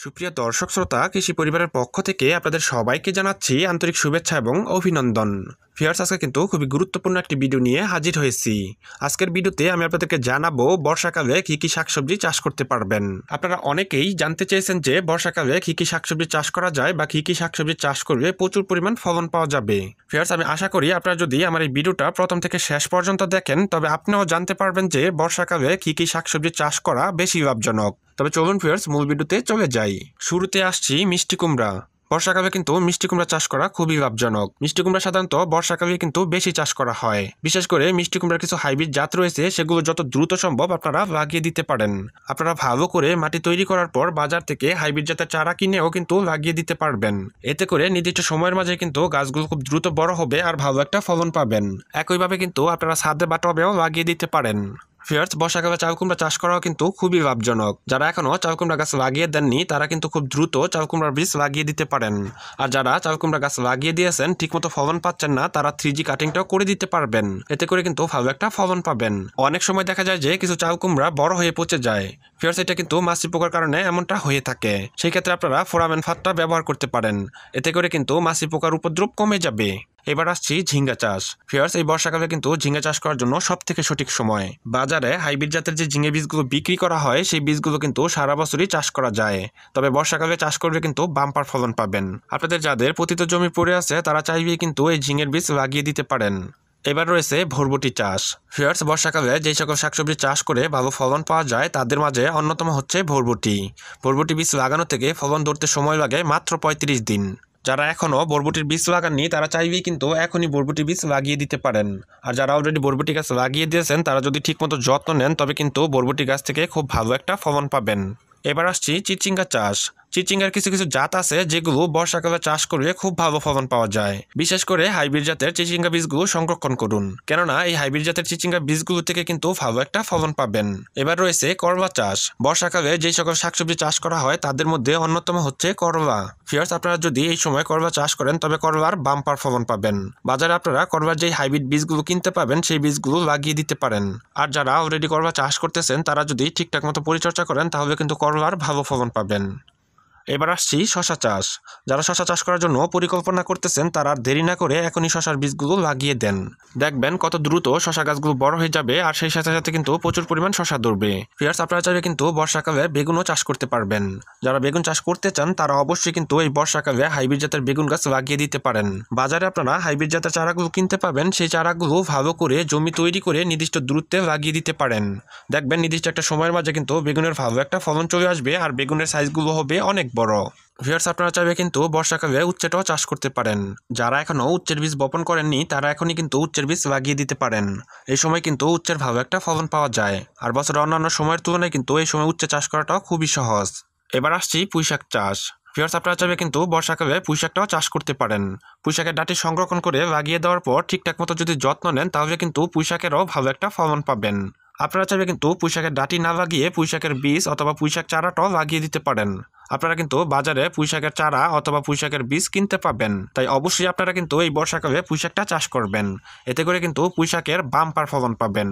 সুপ্রিয় দর্শক শ্রোতা কৃষি পরিবারের পক্ষ থেকে আপনাদের সবাইকে জানাচ্ছি আন্তরিক শুভেচ্ছা এবং অভিনন্দন। ফিয়ার্স আজকে কিন্তু খুবই গুরুত্বপূর্ণ একটি ভিডিও নিয়ে হাজির হয়েছি। আজকের ভিডিওতে আমি আপনাদেরকে জানাব বর্ষাকালে কি কি শাকসবজি চাষ করতে পারবেন। আপনারা অনেকেই জানতে চেয়েছেন যে বর্ষাকালে কি কি শাকসবজি চাষ করা যায় বা কি কি শাকসবজি চাষ করলে প্রচুর পরিমাণ ফলন পাওয়া যাবে। ফিয়ার্স আমি আশা করি আপনারা যদি আমার এই ভিডিওটা প্রথম থেকে শেষ পর্যন্ত দেখেন, তবে আপনিও জানতে পারবেন যে বর্ষাকালে কি কি শাকসবজি চাষ করা বেশি লাভজনক। তবে চলুন ফিয়ার্স মূল ভিডিওতে চলে যাই। শুরুতে আসছি মিষ্টি কুমড়া। বর্ষাকালে কিন্তু মিষ্টি কুমড়া চাষ করা খুবই লাভজনক। মিষ্টি কুমড়া সাধারণত বর্ষাকালে কিন্তু বেশি চাষ করা হয়। বিশেষ করে মিষ্টি কুমড়ার কিছু হাইব্রিড জাত রয়েছে, সেগুলো যত দ্রুত সম্ভব আপনারা লাগিয়ে দিতে পারেন। আপনারা ভালো করে মাটি তৈরি করার পর বাজার থেকে হাইব্রিড জাতের চারা কিনেও কিন্তু লাগিয়ে দিতে পারবেন। এতে করে নির্দিষ্ট সময়ের মাঝে কিন্তু গাছগুলো খুব দ্রুত বড় হবে আর ভালো একটা ফলন পাবেন। একইভাবে কিন্তু আপনারা ছাদে বা টবেও লাগিয়ে দিতে পারেন। ফিয়ার্স বর্ষাকালে চাল কুমড়া চাষ করাও কিন্তু খুবই লাভজনক। যারা এখনও চাল কুমড়া গাছ লাগিয়ে দেননি, তারা কিন্তু খুব দ্রুত চাল কুমড়ার বীজ লাগিয়ে দিতে পারেন। আর যারা চাল কুমড়া গাছ লাগিয়ে দিয়েছেন, ঠিকমতো ফলন পাচ্ছেন না, তারা থ্রি জি কাটিংটাও করে দিতে পারবেন। এতে করে কিন্তু ভালো একটা ফলন পাবেন। অনেক সময় দেখা যায় যে, কিছু চাল কুমড়া বড় হয়ে পচে যায়। ফিয়ার্স এটা কিন্তু মাছি পোকার কারণে এমনটা হয়ে থাকে। সেই ক্ষেত্রে আপনারা ফোরামেন ফাতটা ব্যবহার করতে পারেন। এতে করে কিন্তু মাছি পোকার উপদ্রব কমে যাবে। এবার আসছি ঝিঙ্গা চাষ। ফিয়ার্স এই বর্ষাকালে কিন্তু ঝিঙ্গা চাষ করার জন্য সব থেকে সঠিক সময়। বাজারে হাইব্রিড জাতের যে ঝিঙে বীজগুলো বিক্রি করা হয়, সেই বীজগুলো কিন্তু সারা বছরই চাষ করা যায়। তবে বর্ষাকালে চাষ করলে কিন্তু বাম্পার ফলন পাবেন। আপনাদের যাদের পতিত জমি পড়ে আছে, তারা চাইবে কিন্তু এই ঝিঙের বীজ লাগিয়ে দিতে পারেন। এবার রয়েছে ভরবটি চাষ। ফিয়ার্স বর্ষাকালে যে সকল শাকসবজি চাষ করে ভালো ফলন পাওয়া যায়, তাদের মাঝে অন্যতম হচ্ছে ভরবটি। ভরবটি বীজ লাগানো থেকে ফলন ধরতে সময় লাগে মাত্র পঁয়ত্রিশ দিন। যারা এখনও বরবটির বীজ লাগাননি, তারা চাইবে কিন্তু এখনই বরবটি বীজ লাগিয়ে দিতে পারেন। আর যারা অলরেডি বরবটি গাছ লাগিয়ে দিয়েছেন, তারা যদি ঠিকমতো যত্ন নেন, তবে কিন্তু বরবটি গাছ থেকে খুব ভালো একটা ফলন পাবেন। এবার আসছি চিচিঙ্গা চাষ। চিচিঙ্গার কিছু কিছু জাত আছে যেগুলো বর্ষাকালে চাষ করলে খুব ভালো ফলন পাওয়া যায়। বিশেষ করে হাইব্রিড জাতের চিচিঙ্গা বীজগুলো সংরক্ষণ করুন। কেননা এই হাইব্রিড জাতের চিচিঙ্গা বীজগুলো থেকে কিন্তু ভালো একটা ফলন পাবেন। এবার রয়েছে করলা চাষ। বর্ষাকালে যে সকল শাকসবজি চাষ করা হয়, তাদের মধ্যে অন্যতম হচ্ছে করলা। ফিয়ার্স আপনারা যদি এই সময় করলা চাষ করেন, তবে করলার বাম্পার ফলন পাবেন। বাজারে আপনারা করলার যে হাইব্রিড বীজগুলো কিনতে পাবেন, সেই বীজগুলো লাগিয়ে দিতে পারেন। আর যারা অলরেডি করলা চাষ করতেছেন, তারা যদি ঠিকঠাক মতো পরিচর্যা করেন, তাহলে কিন্তু করলার ভালো ফলন পাবেন। এবার আসছি শশা চাষ। যারা শশা চাষ করার জন্য পরিকল্পনা করতেছেন, তারা আর দেরি না করে এখনই শশার বীজগুলো লাগিয়ে দেন। দেখবেন কত দ্রুত শশা গাছগুলো বড় হয়ে যাবে, আর সেই সাথে সাথে কিন্তু প্রচুর পরিমাণ শশা ধরবে। ফিয়ার্স আপনারা চাইলে কিন্তু বর্ষাকালে বেগুনও চাষ করতে পারবেন। যারা বেগুন চাষ করতে চান, তারা অবশ্যই কিন্তু এই বর্ষাকালে হাইব্রিড জাতের বেগুন গাছ লাগিয়ে দিতে পারেন। বাজারে আপনারা হাইব্রিড জাতের চারাগুলো কিনতে পাবেন, সেই চারাগুলো ভালো করে জমি তৈরি করে নির্দিষ্ট দূরত্বে লাগিয়ে দিতে পারেন। দেখবেন নির্দিষ্ট একটা সময়ের মাঝে কিন্তু বেগুনের ভালো একটা ফলন চলে আসবে, আর বেগুনের সাইজগুলো হবে অনেক বড়। ভিয়ার্স আপনারা চাইবে কিন্তু বর্ষাকালে উচ্ছেটাও চাষ করতে পারেন। যারা এখনও উচ্চের বীজ বপন করেননি, তারা এখনই কিন্তু উচ্চের বীজ লাগিয়ে দিতে পারেন। এই সময় কিন্তু উচ্চের ভালো একটা ফলন পাওয়া যায়। আর বছরের অন্যান্য সময়ের তুলনায় কিন্তু এই সময় উচ্চে চাষ করাটাও খুবই সহজ। এবার আসছি পুঁইশাক চাষ। ফিয়ার্স আপনারা চাইবে কিন্তু বর্ষাকালে পুঁইশাকটাও চাষ করতে পারেন। পুঁইশাকের ডাটি সংরক্ষণ করে লাগিয়ে দেওয়ার পর ঠিকঠাক মতো যদি যত্ন নেন, তাহলে কিন্তু পুঁইশাকেরও ভালো একটা ফলন পাবেন। আপনারা চাইবে কিন্তু পুঁইশাকের ডাটি না লাগিয়ে পুঁইশাকের বীজ অথবা পুঁইশাক চারাটাও লাগিয়ে দিতে পারেন। আপনারা কিন্তু বাজারে পুঁইশাকের চারা অথবা পুঁইশাকের বীজ কিনতে পাবেন। তাই অবশ্যই আপনারা কিন্তু এই বর্ষাকালে পুঁইশাকটা চাষ করবেন। এতে করে কিন্তু পুঁইশাকের বাম্পার ফলন পাবেন।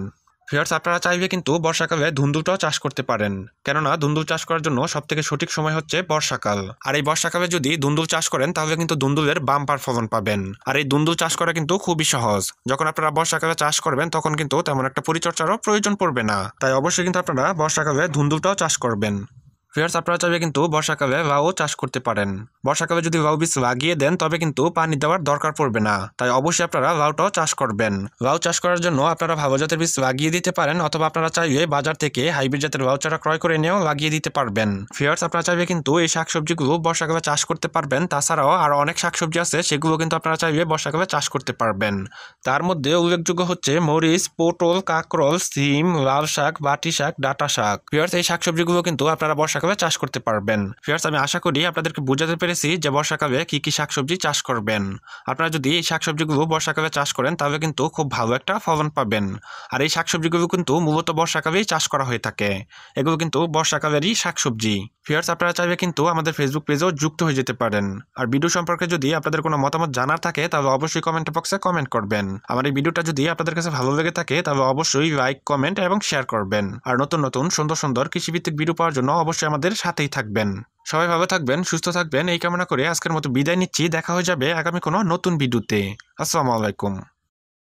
ফিয়ার্স আপনারা চাইবে কিন্তু বর্ষাকালে ধুন্দুলটাও চাষ করতে পারেন। কেননা, ধুন্দুল চাষ করার জন্য সব থেকে সঠিক সময় হচ্ছে বর্ষাকাল। আর এই বর্ষাকালে যদি ধুন্দুল চাষ করেন, তাহলে কিন্তু ধুন্দুলের বাম ফলন পাবেন। আর এই ধুন্দুল চাষ করা কিন্তু খুবই সহজ। যখন আপনারা বর্ষাকালে চাষ করবেন, তখন কিন্তু তেমন একটা পরিচর্যারও প্রয়োজন পড়বে না। তাই অবশ্যই কিন্তু আপনারা বর্ষাকালে ধুন্দুলটাও চাষ করবেন। ফিয়ার্স আপনারা চাইবে কিন্তু বর্ষাকালে লাউও চাষ করতে পারেন। বর্ষাকালে যদি লাউ বীজ লাগিয়ে দেন, তবে কিন্তু পানি দেওয়ার দরকার পড়বে না। তাই অবশ্যই আপনারা লাউটাও চাষ করবেন। লাউ চাষ করার জন্য আপনারা ভালো জাতের বীজ লাগিয়ে দিতে পারেন, অথবা আপনারা চাইলে বাজার থেকে হাইব্রিড জাতের লাউ চারা ক্রয় করে নিয়েও লাগিয়ে দিতে পারবেন। ফিয়ার্স আপনারা চাইবে কিন্তু এই শাকসবজিগুলো বর্ষাকালে চাষ করতে পারবেন। তাছাড়াও আরও অনেক শাকসবজি আছে, সেগুলো কিন্তু আপনারা চাইলে বর্ষাকালে চাষ করতে পারবেন। তার মধ্যে উল্লেখযোগ্য হচ্ছে মরিচ, পটল, কাকরল, সিম লাল শাক বাটি শাক ডাটা শাক ফিয়ার্স এই শাকসবজিগুলো কিন্তু আপনারা বর্ষাকালে চাষ করতে পারবেন? ফিয়ার্স আমি আশা করি আপনাদেরকে বোঝাতে পেরেছি যে বর্ষাকালে কি কি শাকসবজি চাষ করবেন। আপনারা যদি এই শাকসবজিগুলো বর্ষাকালে চাষ করেন, তাহলে কিন্তু খুব ভালো একটা ফলন পাবেন। আর এই শাকসবজিগুলো কিন্তু মূলত বর্ষাকালেই চাষ করা হয়ে থাকে। এগুলো কিন্তু বর্ষাকালেরই শাকসবজি। ফিয়ার্স আপনারা চাইবে কিন্তু আমাদের ফেসবুক পেজেও যুক্ত হয়ে যেতে পারেন। আর ভিডিও সম্পর্কে যদি আপনাদের কোনো মতামত জানার থাকে, তাহলে অবশ্যই কমেন্ট বক্সে কমেন্ট করবেন। আমার এই ভিডিওটা যদি আপনাদের কাছে ভালো লেগে থাকে, তাহলে অবশ্যই লাইক কমেন্ট এবং শেয়ার করবেন। আর নতুন নতুন, সুন্দর সুন্দর কৃষিভিত্তিক ভিডিও পাওয়ার জন্য অবশ্যই আমাদের সাথেই থাকবেন। সবাই ভালো থাকবেন, সুস্থ থাকবেন। এই কামনা করে আজকের মতো বিদায় নিচ্ছি। দেখা হয়ে যাবে আগামী কোনো নতুন ভিডিওতে। আসসালামু আলাইকুম।